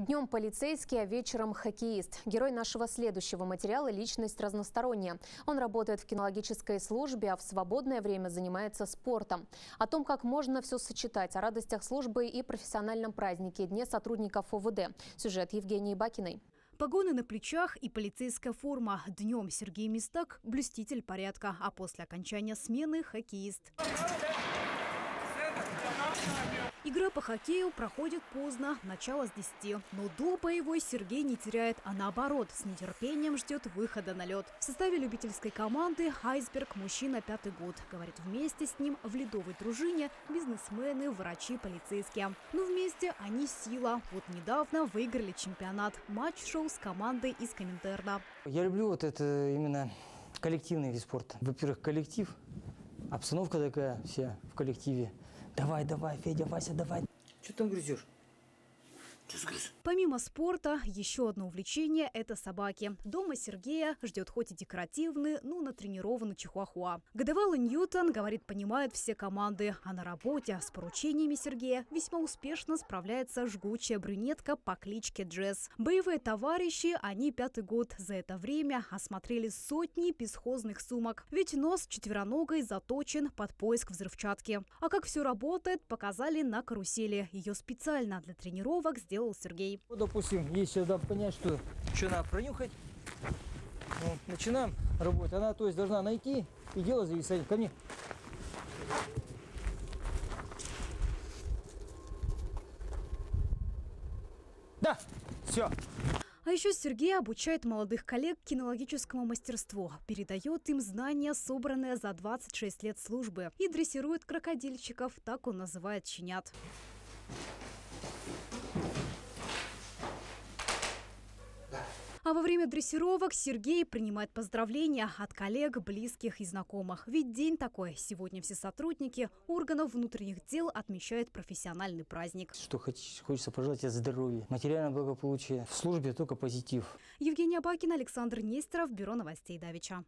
Днем полицейский, а вечером хоккеист. Герой нашего следующего материала – личность разносторонняя. Он работает в кинологической службе, а в свободное время занимается спортом. О том, как можно все сочетать, о радостях службы и профессиональном празднике Дне сотрудников ОВД. Сюжет Евгении Бакиной. Погоны на плечах и полицейская форма. Днем Сергей Мистак – блюститель порядка, а после окончания смены – хоккеист. Игра по хоккею проходит поздно, начало с 10. Но до боевой Сергей не теряет, а наоборот, с нетерпением ждет выхода на лед. В составе любительской команды «Айсберг» мужчина пятый год. Говорит, вместе с ним в ледовой дружине бизнесмены, врачи, полицейские. Но вместе они сила. Вот недавно выиграли чемпионат. Матч-шоу с командой из Коминтерна. Я люблю вот это именно коллективный вид спорта. Во-первых, коллектив, обстановка такая вся в коллективе. Давай, давай, Федя, Вася, давай. Что там грызешь? Помимо спорта, еще одно увлечение – это собаки. Дома Сергея ждет хоть и декоративный, но натренированный чихуахуа. Годовалый Ньютон, говорит, понимает все команды. А на работе с поручениями Сергея весьма успешно справляется жгучая брюнетка по кличке Джесс. Боевые товарищи, они пятый год. За это время осмотрели сотни бесхозных сумок. Ведь нос четвероногой заточен под поиск взрывчатки. А как все работает, показали на карусели. Ее специально для тренировок сделали сделал Сергей. Ну, допустим, если надо понять, что, что надо пронюхать, ну, начинаем работать. Она, то есть, должна найти и дело зависать. Ко мне. Да, все. А еще Сергей обучает молодых коллег кинологическому мастерству, передает им знания, собранные за 26 лет службы, и дрессирует крокодильчиков, так он называет щенят. А во время дрессировок Сергей принимает поздравления от коллег, близких и знакомых. Ведь день такой. Сегодня все сотрудники органов внутренних дел отмечают профессиональный праздник. Что хочется пожелать тебе здоровья, материального благополучия. В службе только позитив. Евгения Бакина, Александр Нестеров, Бюро новостей Давича.